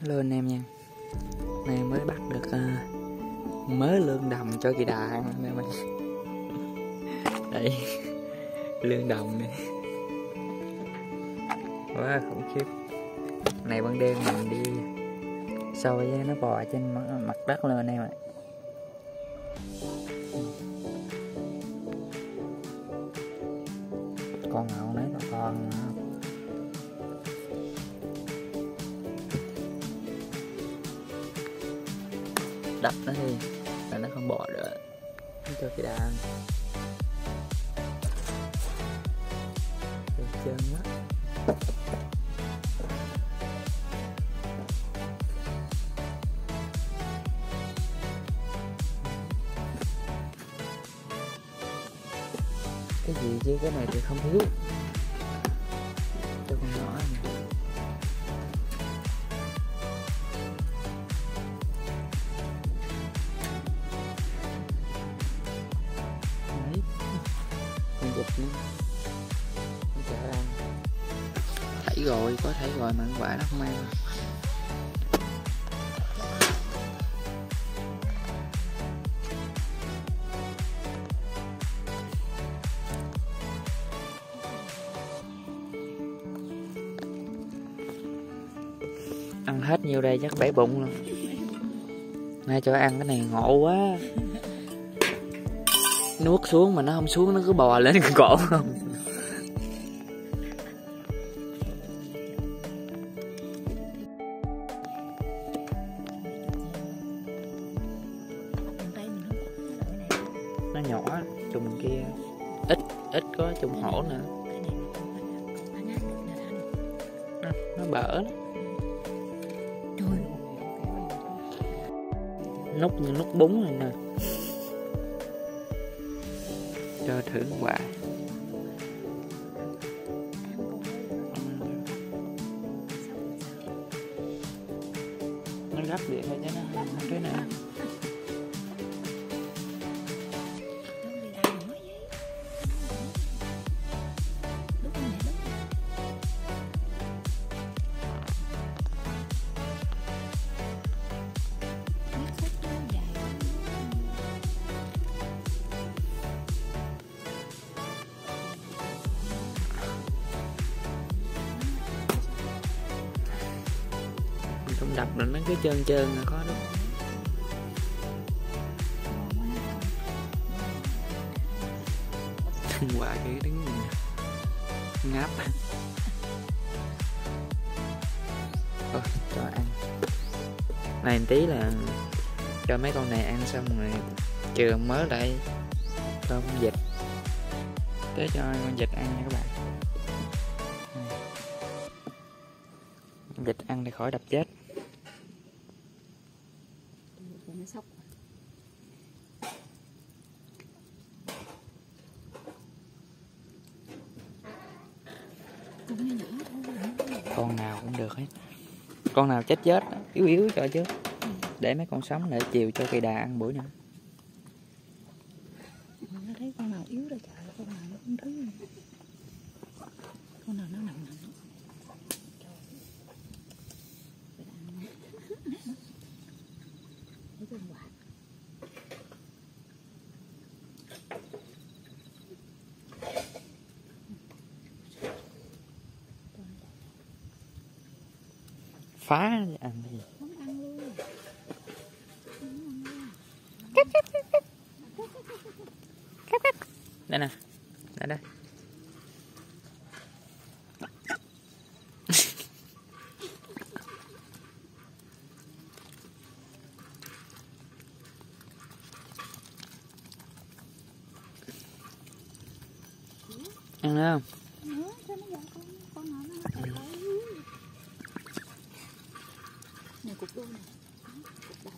Hello anh em nha. Nay mới bắt được uh, mớ lương đồng cho kỳ đà ăn anh em Đây Lương đồng này Quá khủng khiếp. Này ban đêm mình đi Sôi với nó bò trên mặt đất lên anh em ạ. Con ngậu nấy nó con ờ, đập nó đi. Là nó không bỏ được. Nó cho cái đàn được chân quá cái gì chứ? Cái này thì không thiếu 7 rồi, có thể rồi mà quả nó không ăn ăn hết nhiêu đây chắc bể bụng luôn. Nay cho ăn cái này ngộ quá. Nuốt xuống mà nó không xuống, nó cứ bò lên cổ không. Nó nhỏ trùng kia. Ít ít có trùng hổ nữa nó, nó bở lắm. Nút như nút bún này nè. Cho thử quả. Nó gấp điện thôi chứ nó không cái nào không đập là nó cứ trơn trơn là khó đúng quả cái đứng nhìn ngáp. Ôi, cho ăn. Này tí là cho mấy con này ăn xong rồi trừ mớ lại cho con vịt. Tới cho con vịt ăn nha các bạn. Vịt ăn thì khỏi đập chết sóc con nào cũng được hết. Con nào chết chết, yếu yếu cho chứ để mấy con sống để chiều cho cây đà ăn bữa nữa mà nó thấy con nào yếu rồi trời con nào nó cũng thấy con nào nó nặng nặng thấy con quả phá ăn đi gì không đây nè đây đây ăn không Ừ, cho nó con con nào nó lấy này cục đôi này. cục đầu